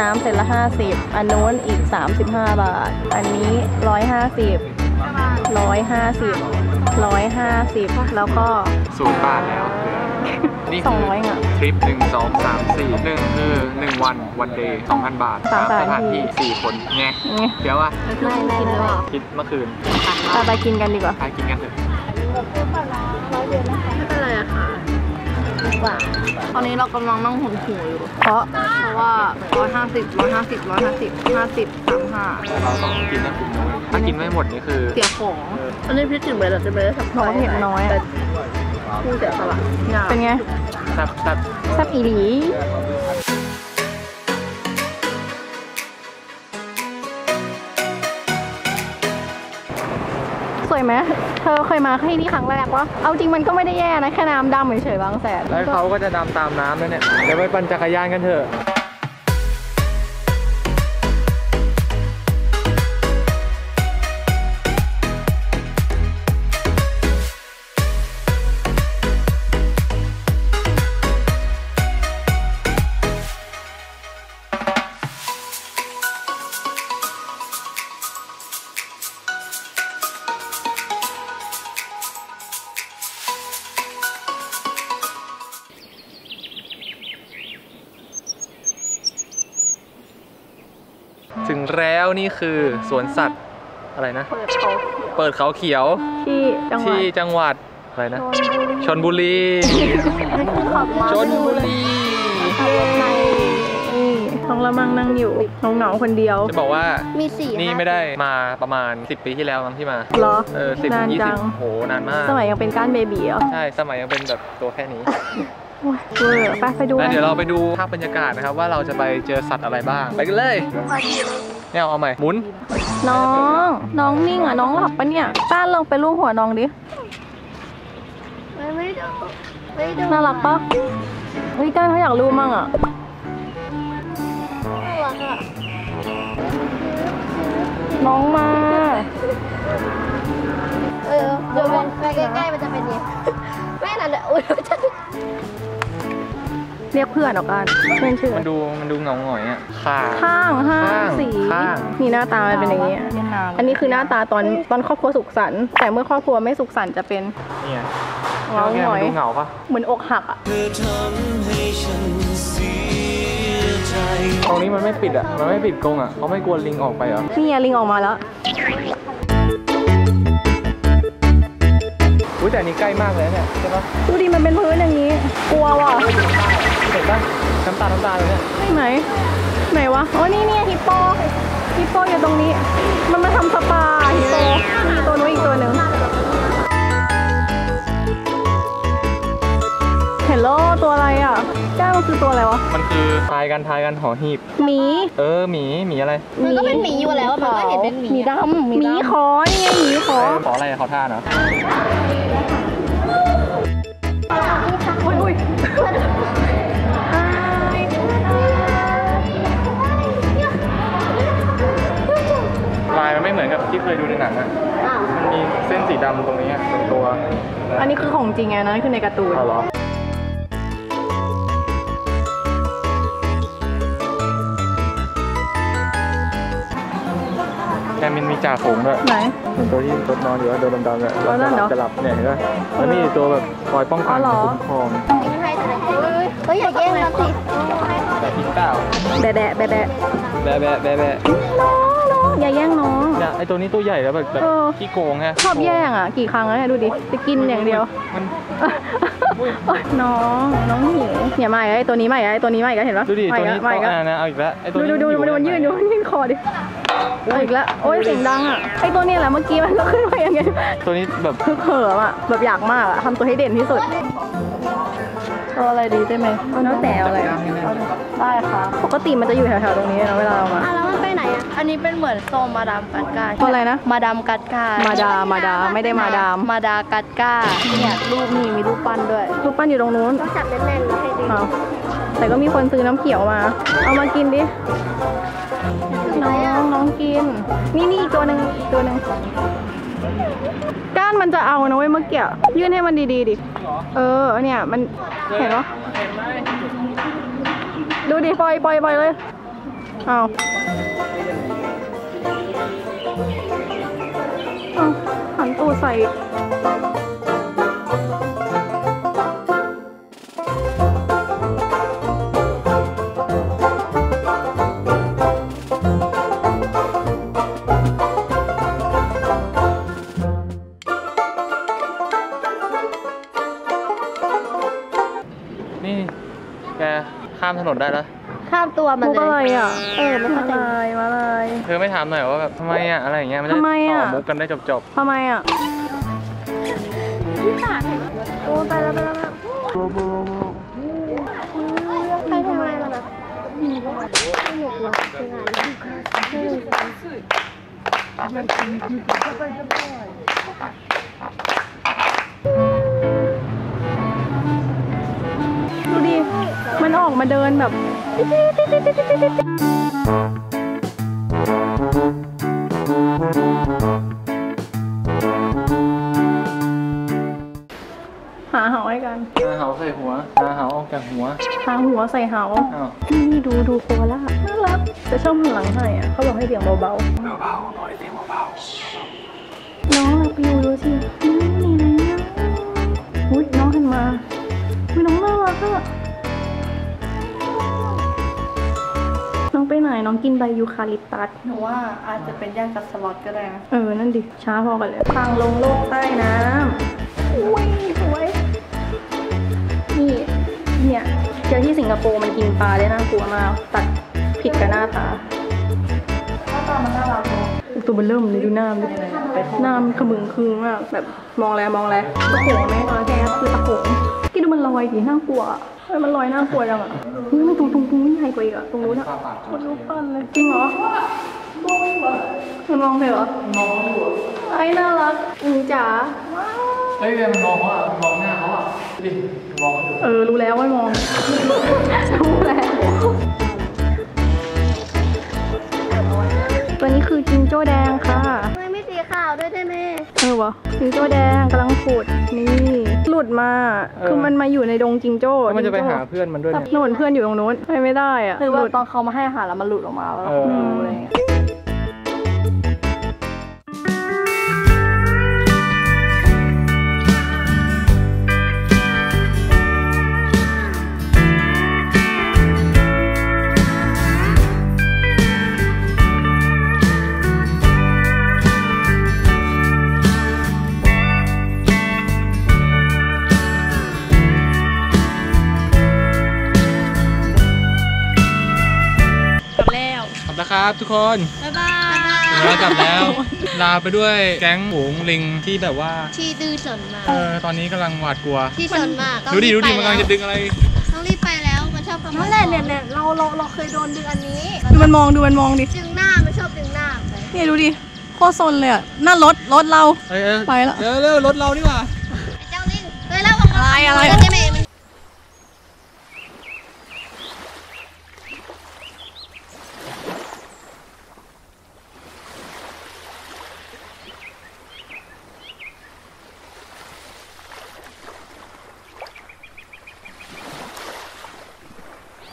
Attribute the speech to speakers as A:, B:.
A: น้ำเซตละ 50 อันนู้นอีก 35 บาท อันนี้ 150 150 150 แล้วก็
B: ศูนย์บาทแล้วนี่คือ
A: 200อะ
B: ทริปหนึ่งสองสามสี่หนึ่งคือหนึ่งวันวันเดย์สองพันบาท
A: สาม
B: ส
A: สถาน
B: ถาน
A: ที่
B: ที่สี่คนไง
A: ไง
B: เดี๋ยวว่า
A: ไม่ไม่ไม่
B: คิดเมื่อคืน
A: ไปไปกินกันดีกว่า
B: ไปกินกันเถอะ
C: ว่า ตอนนี้เรากำลังนั่งหุนหูอยู่
A: เพราะ
C: เพราะว่า150 150 150 50 35
B: เราต้องกินให้คุ้มด้วยถ้ากินไม่หมดนี่คือ
C: เสียของ อันนี้พี่จิ๋มไปแล้วจะไปได้สัก
A: น้องเผ็ดน้อยอะ
C: ผู้เสียสละงาม
A: เป็นไง
B: แซ่บแซ่บ
A: แซ่บอีหลี ยไหมเธอเคยมาที่นี่ครั้งแรกวะเอาจริงมันก็ไม่ได้แย่นะแค่น้ำดำเฉยๆบางแสน
B: แล้วเขาก็จะดำตามน้ำนั่นเนี่ยเดี๋ยวไปปั่นจักรยานกันเถอะ แล้วนี่คือสวนสัตว์อะไรนะ
A: เปิดเขาเขียว
B: เปิดเขาเขียว
A: ที่จังหวัด
B: ที่จังหวัดอะไรนะ ชนบุรีชนบุรี
A: นี่ท้องละมังนั่งอยู่เหงาๆคนเดียว
B: จะบอกว่า
C: มีสี่
B: นี่ไม่ได้มาประมาณ 10 ปีที่แล้วมั้งที่มา
A: เหรอ
B: เออสิบ
A: นาน
B: ยี่
A: จั
B: สิบ
A: ง
B: โหนานมาก
A: สมัยยังเป็นก้านเบบีเหรอ
B: ใช่สมัยยังเป็นแบบตัวแค่นี้
A: โอ้ยเวอร์ไปไปดู
B: แล้วเดี๋ยวเราไปดูภาพบรรยากาศนะครับ ว่าเราจะไปเจอสัตว์อะไรบ้าง ไปกันเลย เนี่ยเอาใหม่หมุน
A: น้อง น้องนิ่งอะ น้องหลับปะเนี่ยต้านลองไปลูบหัวน้องดิ
C: ไม่ไม่ดูไม่ดู
A: น่ารักปะเฮ้ยก้านเขาอยากรูปมั่งอะ
C: รียกเพื่
A: อนออกกันเพื่อนชื่อ
B: มันดูมันดูเหงาหงอยอะขา
A: ข้างห้า
B: ข้าง
A: สี
B: ข้าง
A: นี่หน้าตามันเป็นอย่างนี้อันนี้คือหน้าตาตอนตอนครอบครัวสุขสันต์แต่เมื่อครอบครัวไม่สุขสันต์จะเป็น
B: เนี่ย
A: เหงาหงอย
B: มันดูเหงาปะ
A: เหมือนอกหักอะ
B: ตรงนี้มันไม่ปิดอะมันไม่ปิดกรงอะเขาไม่กลัวลิงออกไปเหรอ
A: นี่ไงลิงออกมาแล้ว
B: ยแต่อันนี้ใกล้มากเลยเนี่ยใช่ปะ
A: ดูดิมันเป็นพื้นอย่างนี้ กลัวว่ะ
B: เห็นปะน้ำตาลน้ำตาลเลยเนี่ย
A: ใช่ไหมไหนวะอ๋อนี่เนี่ยฮิปโปฮิปโปอยู่ตรงนี้ มันมาทำสปาฮิปโปมีตัวนู้นอีกตัวหนึ่ง hello ตัวอะไรอะก้ามันคือตัวอะไรวะ
B: มันคือทายกันทายกันหอหีบ
A: หมี
B: เออหมีหมีอะไร
C: มันก็เป็นหมีอยู่แล้วมันก็เห็นเป็นหมี
A: หมีดำหมีขอนี่ไงหมีขอ
B: ขออะไรขอท่าเนาะ ลายมันไม่เหมือนกับที่เคยดูในหนังอะมันมีเส้นสีดำตรงนี้อะตรงตัว
A: อันนี้คือของจริงไงนะคือในการ์ตูน
B: เอาเหรอแกมันมีจ่าฝูงด้วย
A: ไหน
B: เป็นตัวที่รถนอนอยู่ว่าโดนดำๆเนี่ย
A: อ๋อนั่นเหรอ
B: จะหลับเนี่ยเห็นไหมแล้วมีตัวแบบคอยป้องกัน
A: อ๋อเหรอ
B: คุ้มครอง
C: เฮ้ยอย่าแย่งกันสิ
B: แต่พิษเปล่า
A: แบะแบะแบะแบะ
B: แบะแบะแบะแบะ
A: น้องน้องอย่าแย่งน้อง
B: เนี่ยไอตัวนี้ตัวใหญ่แล้วแบบแบบ
A: เออ
B: ขี้โกงฮะ
A: ชอบแย่งอะกี่ครั้งแล้วเนี่ยดูดิจะกินอย่างเดียว
B: มัน
A: น้องน้องหิวอย่ามาอีกแล้วไอ้ตัวนี้มาอีกแล้วไอ้ตัวนี้มาอีกแล้วเห็นปะ
B: ดูดิ
A: มา
B: ตัว
A: อีก
B: นี้
A: แล้วมาอีกแล้ว
B: อ่านะเอาอีกแล้วไอตัว
A: ดู
B: นี้
A: ดูดูดูมันยืนดูมันยืนคอดิเอาอีกแล้วโอ้ยเสียงดังอะไอ้ตัวนี้แหละเมื่อกี้มันก็ขึ้นมาอย่างเงี้ย
B: ตัวนี้แบบ
A: คือเขิมอะแบบอยากมากอะทำตัวให้เด่นที่สุด เอาอะไรดีได้ไหมเอาแล้วแต่เอาอะไรอะได้ค่ะ ปกติมันจะอยู่แถวๆตรงนี้นะเวลาเรามา
C: อะแล้วมันไปไหนอะ อันนี้เป็นเหมือนโซมมาดามกัดกา
A: ตัวอะไรนะ
C: มาดามกัดกา
A: มาดา มาดา ไม่ได้มาดาม
C: มาดากัดกาเนี่ยรูปนี่มีรูปปั้นด้วย
A: รูปปั้นอยู่ตรงนู้น
C: จับแน่นๆให้ดี
A: เอาแต่ก็มีคนซื้อน้ำเขียวมา เอามากินดิ น้องน้องกิน นี่นี่อีกตัวหนึ่งอีกตัวหนึ่งก้านมันจะเอานะเว้ยเมื่อกี้ยื่นให้มันดีๆดิ เออเนี่ยมันเห็นปะดูดิปล่อยปล่อยปล่อยเลย เอาเอาหันตูใส่
B: นนได้แล้ว
C: ข้ามตัวมัน
A: มุก
C: เล
A: อะไร
C: ย
A: อะ
C: เออไม่เข้าใจ
A: มาลายมาลาย
B: เธอไม่ถามหน่อยว่าแบบทำไมอะอะไรอย่างเงี้ยมันจะ
A: ทำไมอะ
B: ต่อมุกกันได้จบ
A: ทำไมอะ
C: โอ้ไปแล้วไปแล้วไปแล้วใครทำอะไรมาแบบสนุกว่ะ
A: มันออกมาเดินแบบหาเหาให้กัน
B: ๆหาเหาใส่หัวหาเหาออกจากหัว
A: หาหัวใส่เหา
B: อ้าว
A: นี่นี่ดูดูโคล่าน่ารักแต่ชอบหันหลังให้อะเขาบอกให้เสียงเบาๆ
B: เบาๆหน่อยเสียงเบา
A: น้องหลับอยู่ดูสิ น้องไปไหนน้องกินใบยูคาลิปตัส
C: หนูว่าอาจจะเป็นย่างกับสล็อตก็ได้นะ
A: เออ นั่นดิ ช้าพอกันเลยทางลงโลกใต้น้ำอุ้ยสวย นี่ เนี่ย เจอที่สิงคโปร์มันกินปลาได้น่ากลัวมาก ตัดผิดกับหน้าตา
C: หน้าตามันน่ารักเนาะ
A: ตัวมันเริ่มเลยดูหน้ามันดิหน้ามันขมึงคึงมากแบบมองแล้วมองแล้วตะโขงไหมตอนแรกคือตะโขงกี่ดูมันลอยดิน่ากลัวอะเฮ้ยมันลอยน่ากลัวจังอะเฮ้ยมันตร หญ่กว่าอีกอะตรงนู้นอะมันรูปปั้นเลยจริงเหรอมันมองเลยเหรอมองอยู่ไอ้น่ารักอือจ๋า
B: ๆเฮ้ยมันมองเขาอะมันมองหน้าเขาอะดิมองเขาอยู่
A: เออรู้แล้วว่ามองรู้แล้วตัวนี้คือจิงโจ้แดง เออวะจิงโจ้แดงกำลังขุดนี่หลุดมาคือมันมาอยู่ในดงจิงโจ้
B: แล้วมันจะไป
A: จิงโหา
B: เพื่อนมันด้วย
A: แต่
B: เนี่ย
A: โน่นเพื่อนอยู่ตรงนู้นไปไม่ได้อะ
C: หรือว่า
A: หลุด
C: ตอนเขามาให้อาหารแล้วมันหลุดออกมาแล้ว
B: เอ
C: เรา
B: อ
C: ไม่รู้อะไรเงี้ย
B: คุณครับทุกคน
C: บ๊ายบาย
B: เรากลับแล้ว ลาไปด้วยแก๊งหมูลิงที่แบบว่า
C: ที่ดื้อสนมาก
B: เออ ตอนนี้กำลังหวาดกลัว
C: ที่สนมาก
B: ดูดิดูดิมันกำลังจะดึงอะไร
C: ต้องรีบไปแล้ว มันชอบขโมยนั่นแหละเนี่ยเนี่ยเราเราเราเคยโดนดึงอันนี้
A: ดูมันมองดูมันมองดิ
C: ดึงหน้า มันชอบดึงหน้าไป
A: นี่ดูดิโคตรซนเลยอะน่ารถรถเรา
B: เอ้ยเอ้ย
A: ไปละ
B: เร็วเร็วรถเราดีกว่า
C: เจ้าลิงเฮ้ยแล้วบอกว่า
A: อะไรอะไร